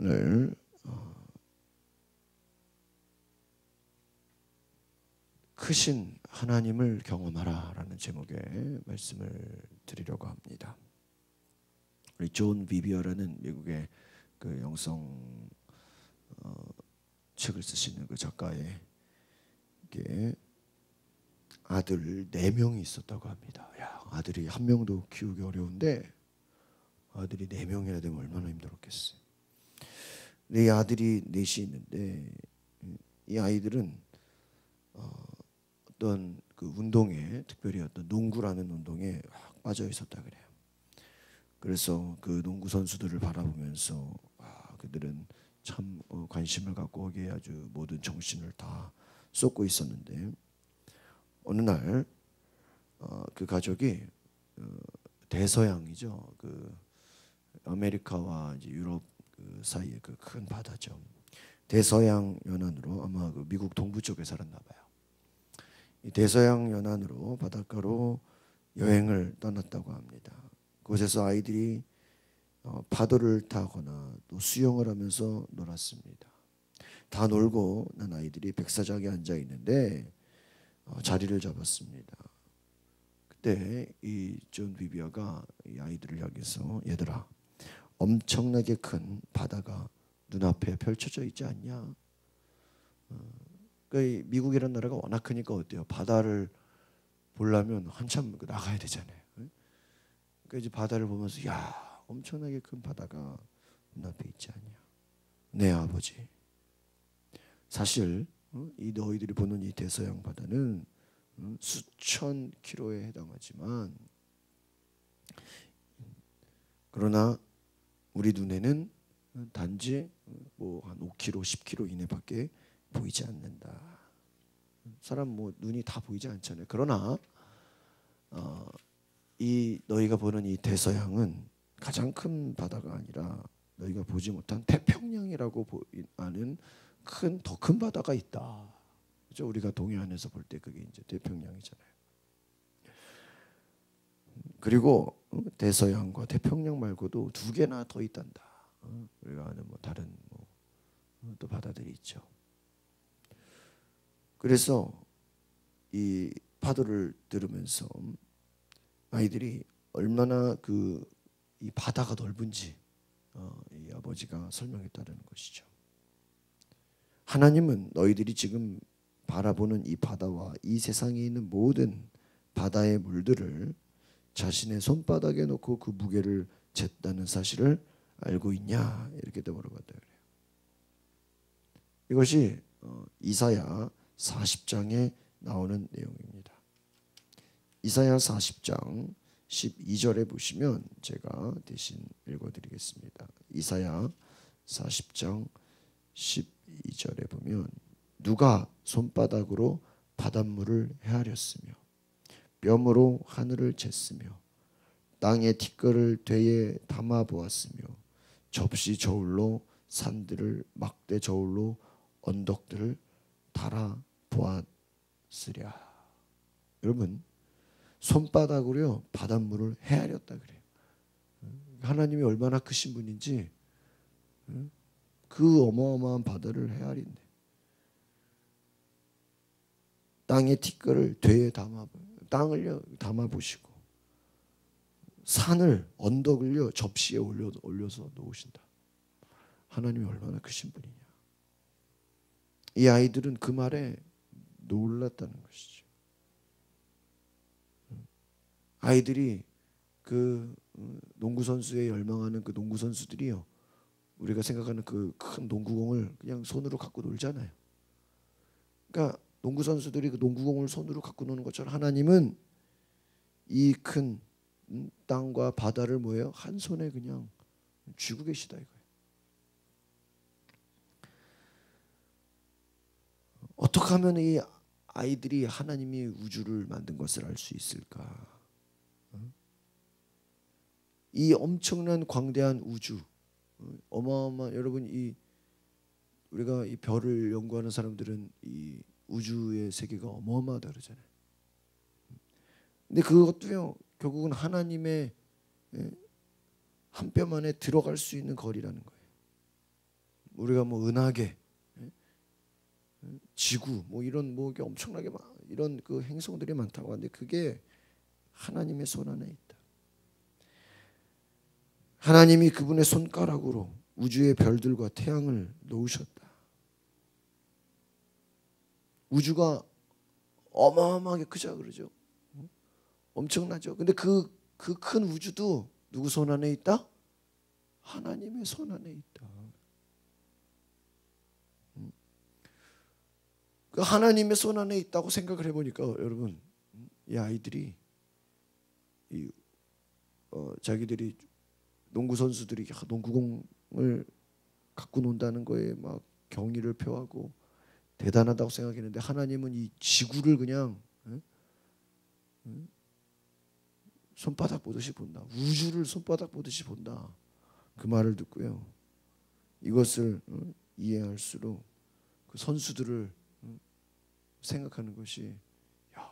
오늘 어, 크신 하나님을 경험하라라는 제목의 말씀을 드리려고 합니다. 우리 존 비비어라는 미국의 그 영성 어, 책을 쓰시는 그 작가의 게 아들 네 명이 있었다고 합니다. 야, 아들이 한 명도 키우기 어려운데 아들이 네 명이나 되면 얼마나 힘들었겠어요. 내 아들이 넷이 있는데 이 아이들은 어, 어떤 그 운동에 특별히 어떤 농구라는 운동에 빠져 있었다 그래요. 그래서 그 농구 선수들을 바라보면서 아, 그들은 참 어, 관심을 갖고 거기에 아주 모든 정신을 다 쏟고 있었는데 어느 날그 어, 가족이 어, 대서양이죠. 그 아메리카와 이제 유럽 그 사이에 그 큰 바다죠. 대서양 연안으로 아마 그 미국 동부 쪽에 살았나 봐요. 이 대서양 연안으로 바닷가로 여행을 떠났다고 합니다. 그곳에서 아이들이 어, 파도를 타거나 또 수영을 하면서 놀았습니다. 다 놀고 난 아이들이 백사장에 앉아 있는데 어, 자리를 잡았습니다. 그때 이 존 비비어가 이 아이들을 향해서 얘들아 엄청나게 큰 바다가 눈앞에 펼쳐져 있지 않냐? 어, 그러니까 미국이라는 나라가 워낙 크니까 어때요? 바다를 보려면 한참 그 나가야 되잖아요. 그러니까 이제 바다를 보면서 야 엄청나게 큰 바다가 눈앞에 있지 않냐? 네 아버지. 사실 어, 이 너희들이 보는 이 대서양 바다는 어, 수천 킬로에 해당하지만 그러나 우리 눈에는 단지 뭐 한 5km, 10km 이내밖에 보이지 않는다. 사람 뭐 눈이 다 보이지 않잖아요. 그러나 어, 이 너희가 보는 이 대서양은 가장 큰 바다가 아니라 너희가 보지 못한 태평양이라고 아는 큰 더 큰 바다가 있다. 그죠? 우리가 동해안에서 볼 때 그게 이제 태평양이잖아요. 그리고 어, 대서양과 태평양 말고도 두 개나 더 있단다. 어, 우리가 아는 뭐 다른 뭐또 어, 바다들이 있죠. 그래서 이 파도를 들으면서 아이들이 얼마나 그 이 바다가 넓은지 이 아버지가 설명했다는 것이죠. 하나님은 너희들이 지금 바라보는 이 바다와 이 세상에 있는 모든 바다의 물들을 자신의 손바닥에 놓고 그 무게를 쟀다는 사실을 알고 있냐 이렇게 물어봤다 그래요. 이것이 어, 이사야 40장에 나오는 내용입니다. 이사야 40장 12절에 보시면 제가 대신 읽어드리겠습니다. 이사야 40장 12절에 보면 누가 손바닥으로 바닷물을 헤아렸으며 뼘으로 하늘을 쟀으며 땅의 티끌을 되에 담아 보았으며 접시 저울로 산들을 막대 저울로 언덕들을 달아 보았으랴. 여러분 손바닥으로요 바닷물을 헤아렸다 그래요. 하나님이 얼마나 크신 분인지 그 어마어마한 바다를 헤아린대. 땅의 티끌을 되에 담아 땅을 담아 보시고 산을 언덕을요 접시에 올려 올려서 놓으신다. 하나님이 얼마나 크신 분이냐. 이 아이들은 그 말에 놀랐다는 것이죠. 아이들이 그 어, 농구 선수에 열망하는 그 농구 선수들이요. 우리가 생각하는 그 큰 농구공을 그냥 손으로 갖고 놀잖아요. 그러니까 농구 선수들이 그 농구공을 손으로 갖고 노는 것처럼 하나님은 이 큰 땅과 바다를 뭐예요? 한 손에 그냥 쥐고 계시다 이거예요. 어떻게 하면 이 아이들이 하나님이 우주를 만든 것을 알 수 있을까? 이 엄청난 광대한 우주, 어마어마 여러분 이 우리가 이 별을 연구하는 사람들은 이 우주의 세계가 어마어마하다 그러잖아요. 근데 그것도요 결국은 하나님의 예, 한뼘 안에 들어갈 수 있는 거리라는 거예요. 우리가 뭐 은하계, 예? 지구 뭐 이런 뭐 엄청나게 막 이런 그 행성들이 많다고 하는데 그게 하나님의 손 안에 있다. 하나님이 그분의 손가락으로 우주의 별들과 태양을 놓으셨다. 우주가 어마어마하게 크죠, 그러죠? 엄청나죠. 근데 그 그 큰 우주도 누구 손 안에 있다? 하나님의 손 안에 있다. 음. 그 하나님의 손 안에 있다고 생각을 해보니까 여러분 이 아이들이 이 어, 자기들이 농구 선수들이 농구공을 갖고 논다는 거에 막 경의를 표하고 대단하다고 생각했는데 하나님은 이 지구를 그냥? 손바닥 보듯이 본다. 우주를 손바닥 보듯이 본다. 그 말을 듣고요. 이것을 응? 이해할수록 그 선수들을 생각하는 것이 야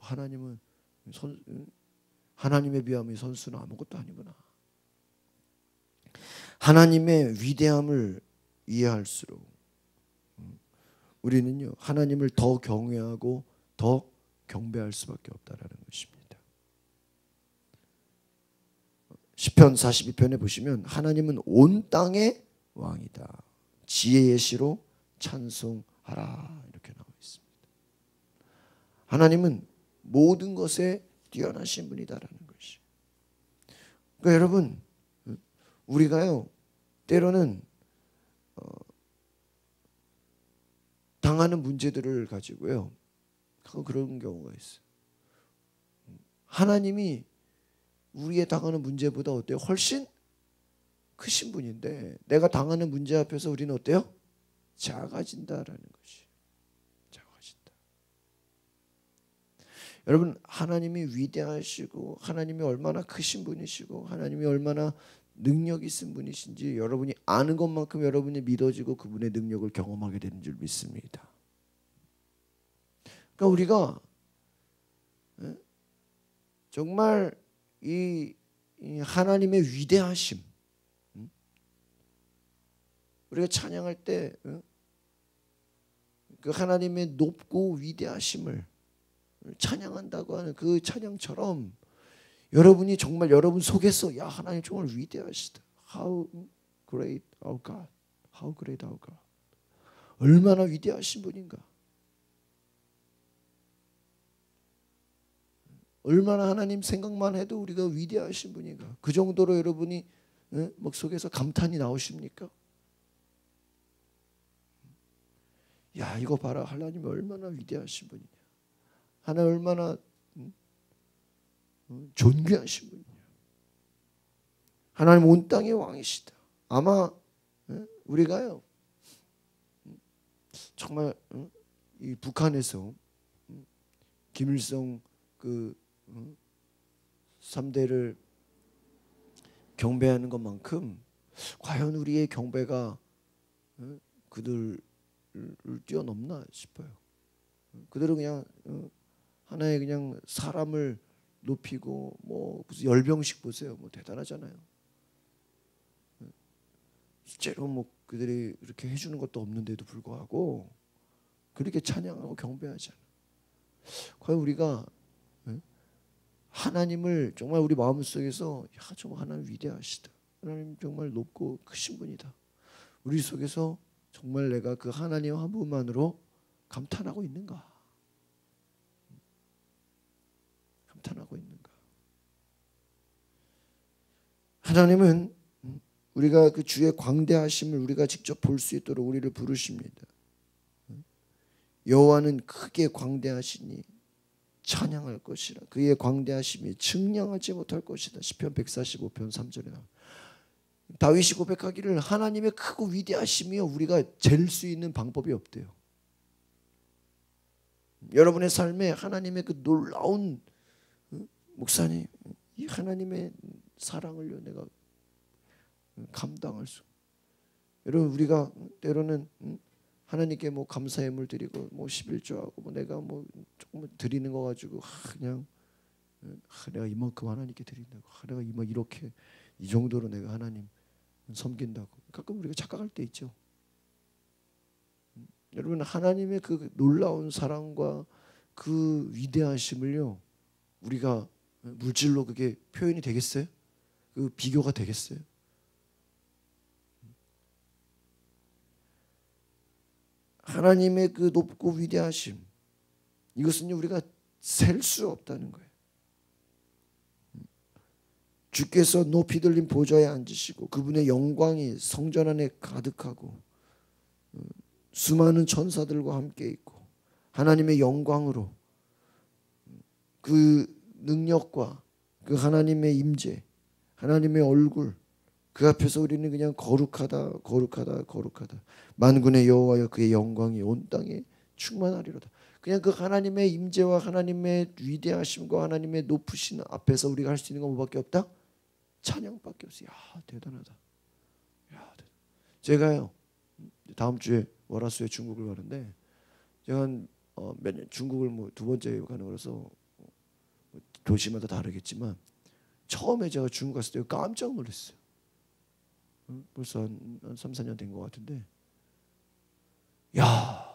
하나님은 선, 하나님에 비하면 선수는 아무것도 아니구나. 하나님의 위대함을 이해할수록 우리는요 하나님을 더 경외하고 더 경배할 수밖에 없다라는 것입니다. 시편 42편에 보시면 하나님은 온 땅의 왕이다. 지혜의 시로 찬송하라 이렇게 나와 있습니다. 하나님은 모든 것에 뛰어나신 분이다라는 것이. 그러니까 여러분 우리가요 때로는 어, 당하는 문제들을 가지고요 그런 경우가 있어요. 하나님이 우리의 당하는 문제보다 어때요? 훨씬 크신 분인데 내가 당하는 문제 앞에서 우리는 어때요? 작아진다라는 것이 작아진다. 여러분 하나님이 위대하시고 하나님이 얼마나 크신 분이시고 하나님이 얼마나 능력 있은 분이신지 여러분이 아는 것만큼 여러분이 믿어지고 그분의 능력을 경험하게 되는 줄 믿습니다. 그러니까 우리가 예? 정말 이 하나님의 위대하심 우리가 찬양할 때그 예? 하나님의 높고 위대하심을 찬양한다고 하는 그 찬양처럼 여러분이 정말 여러분 속에서 야 하나님 정말 위대하시다. How great our God. How great our God. 얼마나 위대하신 분인가. 얼마나 하나님 생각만 해도 우리가 위대하신 분인가. 그 정도로 여러분이 예? 목 속에서 감탄이 나오십니까? 야 이거 봐라 하나님 얼마나 위대하신 분이냐. 하나님 얼마나 존귀하신 분이에요. 하나님 온 땅의 왕이시다. 아마 우리가요 정말 이 북한에서 김일성 그 3대를 경배하는 것만큼 과연 우리의 경배가 그들을 뛰어넘나 싶어요. 그들은 그냥 하나의 그냥 사람을 높이고 뭐 무슨 열병식 보세요. 뭐 대단하잖아요. 실제로 뭐 그들이 이렇게 해주는 것도 없는데도 불구하고 그렇게 찬양하고 경배하잖아. 과연 우리가 하나님을 정말 우리 마음 속에서 야 정말 하나님 위대하시다. 하나님 정말 높고 크신 분이다. 우리 속에서 정말 내가 그 하나님 한 분만으로 감탄하고 있는가? 감탄하고 있는가? 하나님은 우리가 그 주의 광대하심을 우리가 직접 볼 수 있도록 우리를 부르십니다. 여호와는 크게 광대하시니 찬양할 것이라 그의 광대하심이 측량하지 못할 것이다. 시편 145편 3절에 나와. 다윗이 고백하기를 하나님의 크고 위대하심이요 우리가 잴 수 있는 방법이 없대요. 여러분의 삶에 하나님의 그 놀라운 목사님 이 하나님의 사랑을요 내가 감당할 수. 여러분 우리가 때로는 하나님께 뭐 감사의물 드리고 뭐 11조하고 뭐 내가 뭐 조금 드리는 거 가지고 그냥 내가 이만큼 하나님께 드린다고 내가 이만 이렇게 이 정도로 내가 하나님 섬긴다고 가끔 우리가 착각할 때 있죠. 여러분 하나님의 그 놀라운 사랑과 그 위대하심을요 우리가 물질로 그게 표현이 되겠어요? 그 비교가 되겠어요? 하나님의 그 높고 위대하심 이것은요 우리가 셀 수 없다는 거예요. 주께서 높이 들린 보좌에 앉으시고 그분의 영광이 성전 안에 가득하고 수많은 천사들과 함께 있고 하나님의 영광으로 그 능력과 그 하나님의 임재, 하나님의 얼굴 그 앞에서 우리는 그냥 거룩하다, 거룩하다, 거룩하다. 만군의 여호와여 그의 영광이 온 땅에 충만하리로다. 그냥 그 하나님의 임재와 하나님의 위대하심과 하나님의 높으신 앞에서 우리가 할 수 있는 건 뭐밖에 없다? 찬양밖에 없어. 야 대단하다. 야 대단. 제가요 다음 주에 월화수에 중국을 가는데 제가 어, 몇년 중국을 뭐 두 번째 가는 거라서 도시마다 다르겠지만 처음에 제가 중국 갔을 때 깜짝 놀랐어요. 벌써 한, 한 3, 4년 된 것 같은데. 야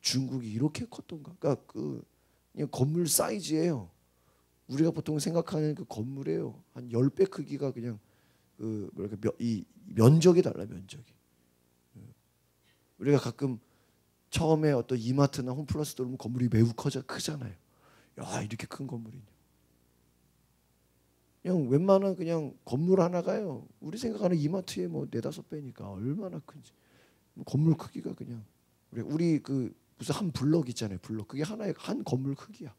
중국이 이렇게 컸던가? 그러니까 그 건물 사이즈예요. 우리가 보통 생각하는 그 건물이에요. 한 10배 크기가 그냥 그 뭐랄까 이 면적이 달라 면적이. 우리가 가끔 처음에 어떤 이마트나 홈플러스 들어오면 건물이 매우 커져 크잖아요. 야 이렇게 큰 건물이냐 그냥 웬만한 그냥 건물 하나가요. 우리 생각하는 이마트의 뭐 네다섯 배니까 얼마나 큰지. 건물 크기가 그냥 우리 그 무슨 한 블럭 있잖아요. 블럭 그게 하나의 한 건물 크기야.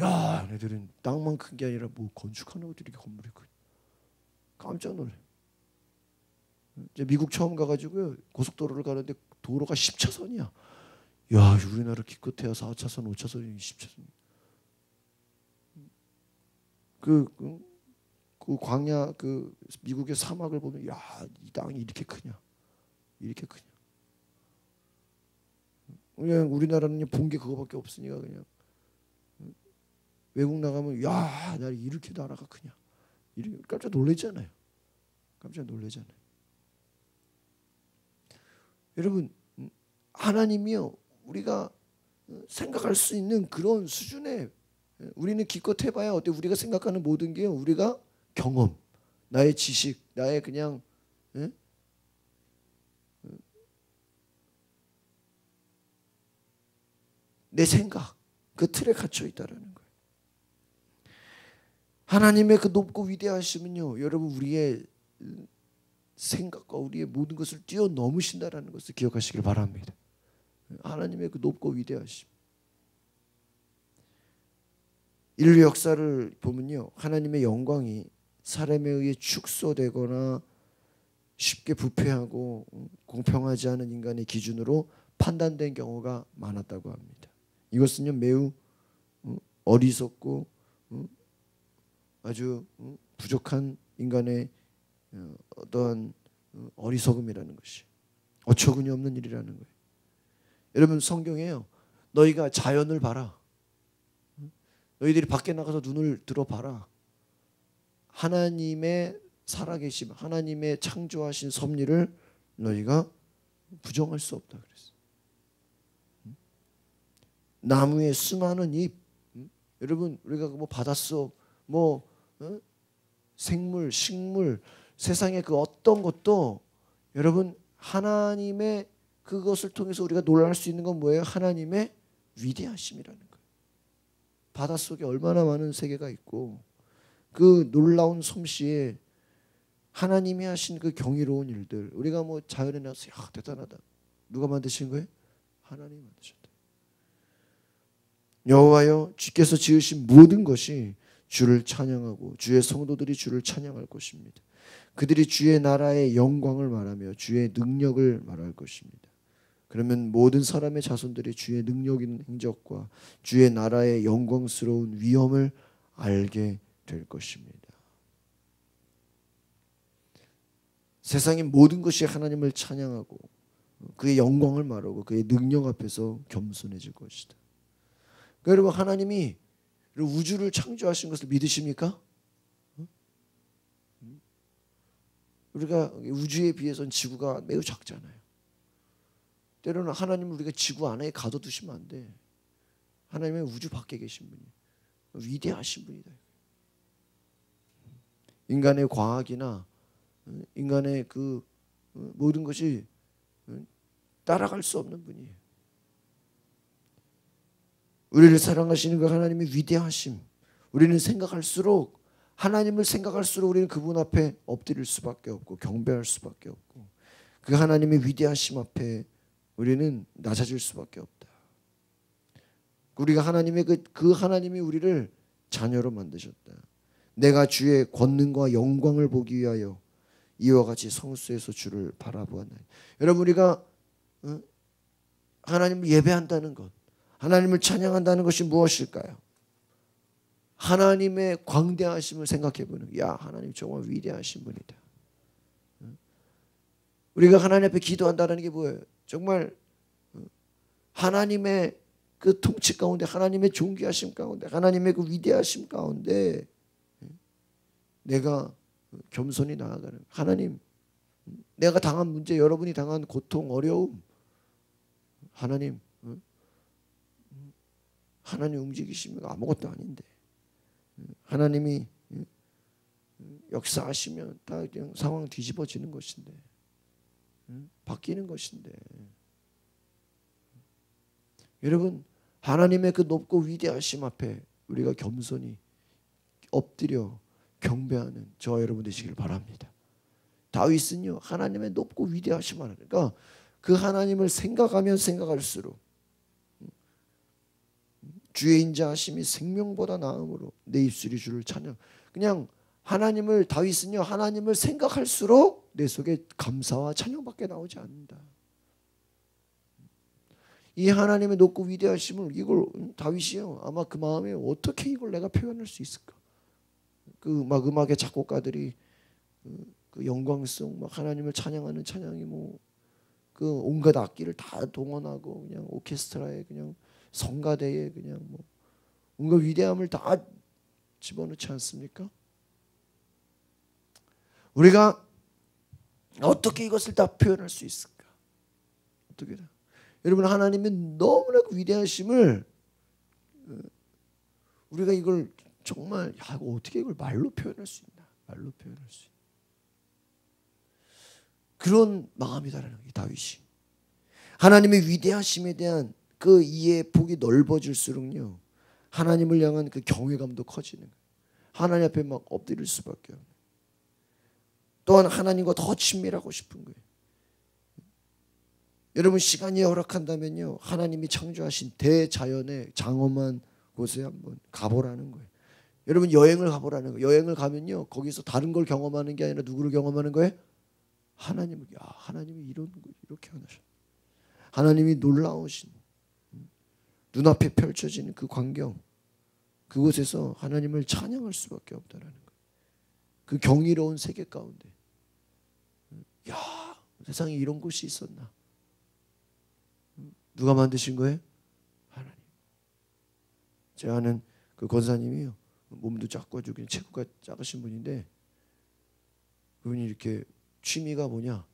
야, 얘네들은 땅만 큰 게 아니라 뭐 건축하는 것들이 건물이 크. 깜짝 놀래. 이제 미국 처음 가가지고요 고속도로를 가는데 도로가 10차선이야. 야, 우리나라 기껏해야 4차선, 5차선이 10차선. 그, 그, 그 광야 그 미국의 사막을 보면 야 이 땅이 이렇게 크냐? 이렇게 크냐? 그냥 우리나라는 본 게 그거밖에 없으니까 그냥. 외국 나가면 야 나 이렇게 나라가 크냐? 이렇게 깜짝 놀래잖아요. 깜짝 놀래잖아요. 여러분 하나님이요 우리가 생각할 수 있는 그런 수준의 우리는 기껏 해봐야 어때? 우리가 생각하는 모든 게 우리가 경험, 나의 지식, 나의 그냥 예? 내 생각 그 틀에 갇혀 있다라는 거예요. 하나님의 그 높고 위대하심은요, 여러분 우리의 생각과 우리의 모든 것을 뛰어넘으신다라는 것을 기억하시길 바랍니다. 하나님의 그 높고 위대하심. 인류 역사를 보면요. 하나님의 영광이 사람에 의해 축소되거나 쉽게 부패하고 공평하지 않은 인간의 기준으로 판단된 경우가 많았다고 합니다. 이것은요 매우 어, 어리석고 어, 아주 어, 부족한 인간의 어떠한 어리석음이라는 것이 어처구니 없는 일이라는 거예요. 여러분 성경에요. 너희가 자연을 봐라. 너희들이 밖에 나가서 눈을 들어봐라. 하나님의 살아계심, 하나님의 창조하신 섭리를 너희가 부정할 수 없다 그랬어. 나무의 수많은 잎, 여러분 우리가 뭐 바닷속, 뭐 어? 생물, 식물, 세상의 그 어떤 것도 여러분 하나님의 그것을 통해서 우리가 놀랄 수 있는 건 뭐예요? 하나님의 위대하심이라는 거예요. 바닷속에 얼마나 많은 세계가 있고 그 놀라운 솜씨에 하나님이 하신 그 경이로운 일들. 우리가 뭐 자연에 나서 야 대단하다. 누가 만드신 거예요? 하나님이 만드셨다 여호와여 주께서 지으신 모든 것이 주를 찬양하고 주의 성도들이 주를 찬양할 것입니다. 그들이 주의 나라의 영광을 말하며 주의 능력을 말할 것입니다 그러면 모든 사람의 자손들이 주의 능력 있는 행적과 주의 나라의 영광스러운 위엄을 알게 될 것입니다. 세상의 모든 것이 하나님을 찬양하고 그의 영광을 말하고 그의 능력 앞에서 겸손해질 것이다. 그러니까 여러분 하나님이 우주를 창조하신 것을 믿으십니까? 우리가 우주에 비해서는 지구가 매우 작잖아요. 때로는 하나님을 우리가 지구 안에 가둬두시면 안 돼. 하나님은 우주 밖에 계신 분이 위대하신 분이다. 인간의 과학이나 어, 인간의 그 어, 모든 것이 어, 따라갈 수 없는 분이에요. 우리를 사랑하시는 그 하나님의 위대하심. 우리는 생각할수록 하나님을 생각할수록 우리는 그분 앞에 엎드릴 수밖에 없고 경배할 수밖에 없고 그 하나님의 위대하심 앞에 우리는 낮아질 수밖에 없다. 우리가 하나님의 그, 그 하나님이 우리를 자녀로 만드셨다. 내가 주의 권능과 영광을 보기 위하여 이와 같이 성수에서 주를 바라보았나. 여러분 우리가 어? 하나님을 예배한다는 것, 하나님을 찬양한다는 것이 무엇일까요? 하나님의 광대하심을 생각해 보는 야 하나님 정말 위대하신 분이다. 우리가 하나님 앞에 기도한다는 게 뭐예요? 정말 하나님의 그 통치 가운데 하나님의 존귀하심 가운데 하나님의 그 위대하심 가운데 내가 겸손히 나아가는 하나님 내가 당한 문제 여러분이 당한 고통 어려움 하나님 하나님 움직이시면 아무것도 아닌데 하나님이 역사하시면 다 그냥 상황 뒤집어지는 것인데 바뀌는 것인데 여러분 하나님의 그 높고 위대하심 앞에 우리가 겸손히 엎드려 경배하는 저 여러분 되시길 바랍니다. 다윗은요 하나님의 높고 위대하심 하나 그러니까 그 하나님을 생각하면 생각할수록 주의 인자하심이 생명보다 나음으로 내 입술이 주를 찬양. 그냥 하나님을 다윗은요 하나님을 생각할수록 내 속에 감사와 찬양밖에 나오지 않는다. 이 하나님의 높고 위대하심을 이걸 다윗이요 아마 그 마음에 어떻게 이걸 내가 표현할 수 있을까? 그 막 음악의 작곡가들이 그 영광성 막 하나님을 찬양하는 찬양이 뭐 그 온갖 악기를 다 동원하고 그냥 오케스트라에 그냥 성가대에 그냥 뭐 뭔가 위대함을 다 집어넣지 않습니까? 우리가 어떻게 이것을 다 표현할 수 있을까? 어떻게 다? 여러분 하나님의 너무나 그 위대하심을 어, 우리가 이걸 정말 야 어떻게 이걸 말로 표현할 수 있나? 말로 표현할 수 있나? 그런 마음이다라는 게 다윗이 하나님의 위대하심에 대한 그 이해 폭이 넓어질수록요 하나님을 향한 그 경외감도 커지는 거예요. 하나님 앞에 막 엎드릴 수밖에 없는. 또한 하나님과 더 친밀하고 싶은 거예요. 여러분 시간이 허락한다면요 하나님이 창조하신 대자연의 장엄한 곳에 한번 가보라는 거예요. 여러분 여행을 가보라는 거예요. 여행을 가면요 거기서 다른 걸 경험하는 게 아니라 누구를 경험하는 거예요? 하나님을 야 하나님이 이런 거 이렇게 하셨. 하나님이 놀라우신 눈앞에 펼쳐지는 그 광경 그곳에서 하나님을 찬양할 수밖에 없다라는 거예요. 그 경이로운 세계 가운데 야 세상에 이런 곳이 있었나 누가 만드신 거예요? 하나님 제가 아는 그 권사님이요 몸도 작고 아주 그냥 체구가 작으신 분인데 그분이 이렇게 취미가 뭐냐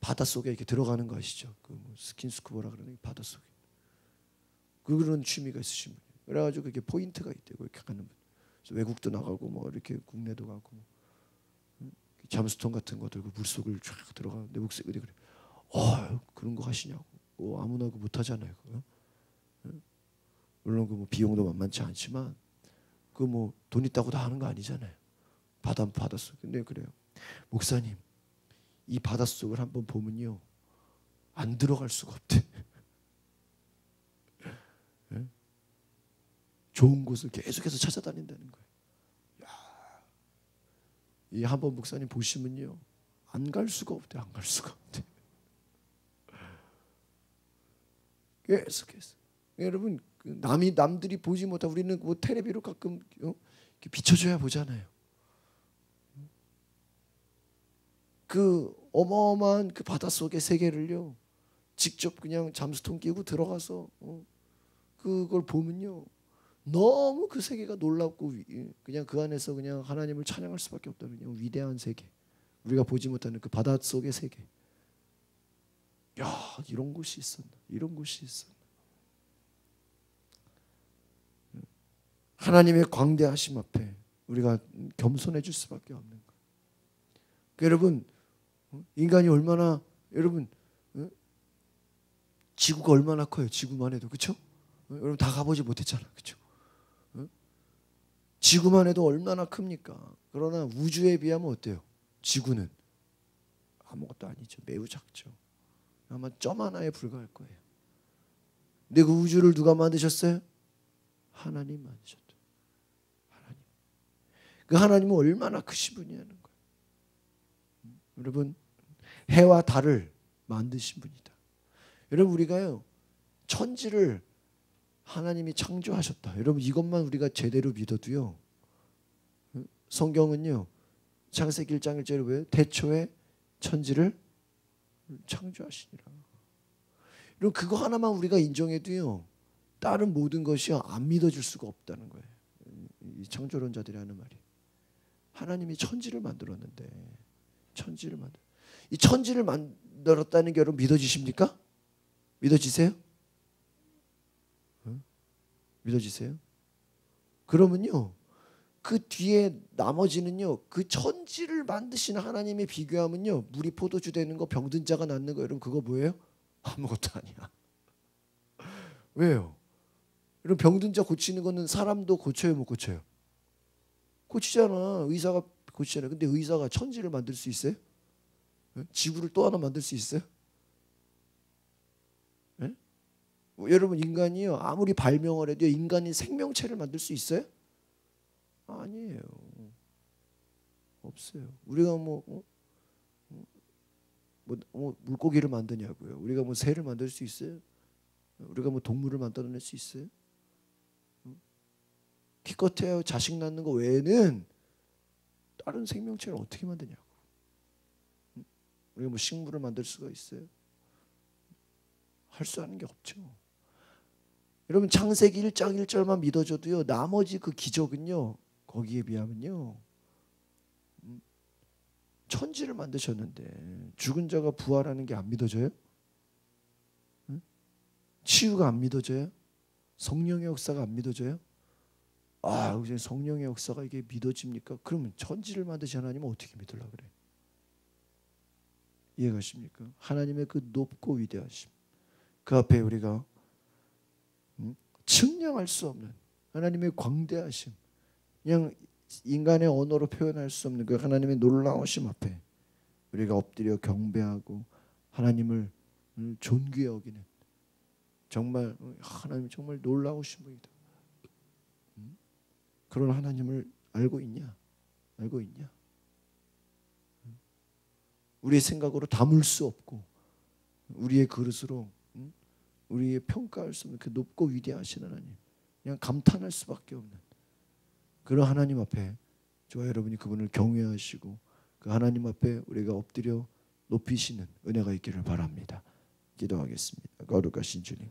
바닷속에 이렇게 들어가는 거 아시죠? 그 뭐 스킨스쿠버라 그러는 바닷속에 그런 취미가 있으신 분. 그래가지고 그게 포인트가 있대요. 이렇게 가는 분. 외국도 나가고 뭐 이렇게 국내도 가고 뭐. 잠수통 같은 거 들고 물속을 쫙 들어가는데 목사들이 그래. 어 그런 거 하시냐고. 어, 아무나 그 못 하잖아요. 그거. 물론 그 뭐 비용도 만만치 않지만 그 뭐 돈 있다고 다 하는 거 아니잖아요. 바다 바닷속. 근데 그래요. 목사님 이 바닷속을 한번 보면요 안 들어갈 수가 없대. 좋은 곳을 계속해서 찾아다닌다는 거예요. 이 한번 목사님 보시면요. 안 갈 수가 없대. 안 갈 수가 없대. 계속해서. 여러분 그 남이 남들이 보지 못한 우리는 뭐 테레비로 가끔 어? 비춰줘야 보잖아요. 그 어마어마한 그 바닷속의 세계를요. 직접 그냥 잠수통 끼고 들어가서 어? 그걸 보면요. 너무 그 세계가 놀랍고 그냥 그 안에서 그냥 하나님을 찬양할 수밖에 없다. 그냥 위대한 세계. 우리가 보지 못하는 그 바닷속의 세계. 야 이런 곳이 있었나 이런 곳이 있었나 하나님의 광대하심 앞에 우리가 겸손해질 수밖에 없는 거예요. 그러니까 여러분 인간이 얼마나 여러분 지구가 얼마나 커요 지구만 해도 그렇죠? 여러분 다 가보지 못했잖아 그렇죠? 지구만 해도 얼마나 큽니까? 그러나 우주에 비하면 어때요? 지구는 아무것도 아니죠. 매우 작죠. 아마 점 하나에 불과할 거예요. 근데 그 우주를 누가 만드셨어요? 하나님 만드셨죠. 하나님. 그 하나님은 얼마나 크신 분이냐는 거예요. 여러분 해와 달을 만드신 분이다. 여러분 우리가요 천지를 하나님이 창조하셨다. 여러분 이것만 우리가 제대로 믿어도요. 성경은요. 창세기 1장 1절에 왜 대초에 천지를 창조하시니라. 여러분 그거 하나만 우리가 인정해도요. 다른 모든 것이 안 믿어질 수가 없다는 거예요. 이 창조론자들이 하는 말이. 하나님이 천지를 만들었는데 천지를 만들. 이 천지를 만들었다는 게 여러분 믿어지십니까? 믿어지세요? 믿어지세요? 그러면요. 그 뒤에 나머지는요. 그 천지를 만드시는 하나님의 비교하면요. 물이 포도주 되는 거 병든 자가 낫는 거 여러분 그거 뭐예요? 아무것도 아니야. 왜요? 여러분 병든 자 고치는 거는 사람도 고쳐요, 못 고쳐요? 고치잖아. 의사가 고치잖아. 근데 의사가 천지를 만들 수 있어요? 지구를 또 하나 만들 수 있어요? 뭐 여러분 인간이요 아무리 발명을 해도 인간이 생명체를 만들 수 있어요? 아니에요. 없어요. 우리가 뭐, 어? 뭐, 뭐 물고기를 만드냐고요. 우리가 뭐 새를 만들 수 있어요? 우리가 뭐 동물을 만들어낼 수 있어요? 기껏해야 자식 낳는 거 외에는 다른 생명체를 어떻게 만드냐고. 우리가 뭐 식물을 만들 수가 있어요? 할 수 있는 게 없죠. 여러분 창세기 1장 1절만 믿어줘도요. 나머지 그 기적은요. 거기에 비하면요. 음, 천지를 만드셨는데 죽은 자가 부활하는 게 안 믿어져요? 치유가 안 믿어져요? 성령의 역사가 안 믿어져요? 아, 성령의 역사가 이게 믿어집니까? 그러면 천지를 만드신 하나님은 어떻게 믿으려 그래? 이해가십니까? 하나님의 그 높고 위대하심. 그 앞에 우리가 측량할 수 없는 하나님의 광대하심 그냥 인간의 언어로 표현할 수 없는 그 하나님의 놀라우심 앞에 우리가 엎드려 경배하고 하나님을 존귀히 여기는 정말 하나님 정말 놀라우신 분이다. 음? 그런 하나님을 알고 있냐? 알고 있냐? 음? 우리의 생각으로 담을 수 없고 우리의 그릇으로 우리의 평가할 수 없는 그 높고 위대하신 하나님 그냥 감탄할 수밖에 없는 그런 하나님 앞에 저와 여러분이 그분을 경외하시고 그 하나님 앞에 우리가 엎드려 높이시는 은혜가 있기를 바랍니다. 기도하겠습니다. 거룩하신 주님